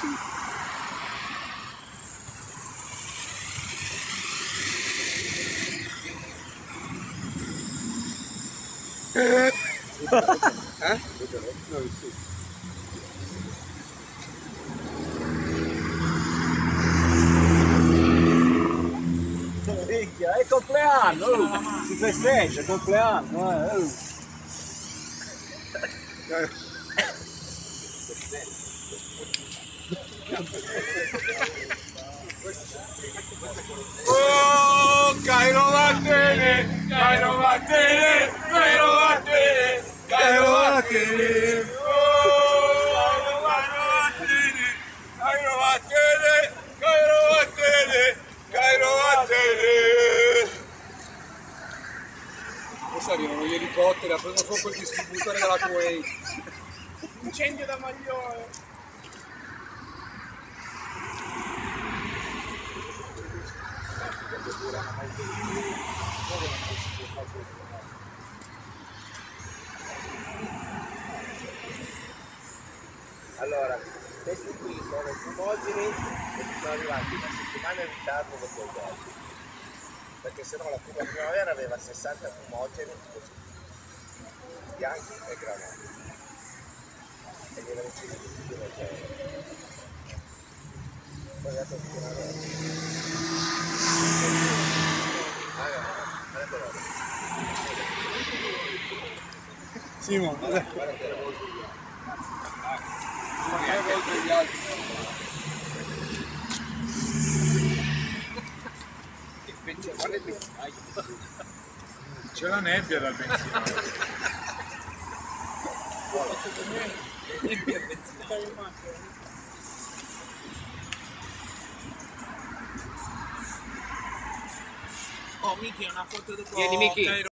aqui. Hã? Não. Aí compleanno, Se festeggia, compleanno, eh. Oh. Cairo vattene, Cairo vattene, Cairo vattene, Cairo vattene. Oh, Cairo vattene, Cairo vattene, Cairo vattene. Adesso arrivano gli elicotteri a prendere fuoco il distributore della Kuwait. Incendio da Maglione. Allora, questi qui sono fumogeni e sono arrivati una settimana in ritardo dopo il gol. Perché sennò la Cuba Primavera aveva 60 fumogeni così, bianchi e granati. E gliela ricevi tutti da zero. Poi dato tutti una roba. Allora, guardate roba. C'è la nebbia dal benzina. Oh, Miki, una foto dopo Vieni, Miki. Cairo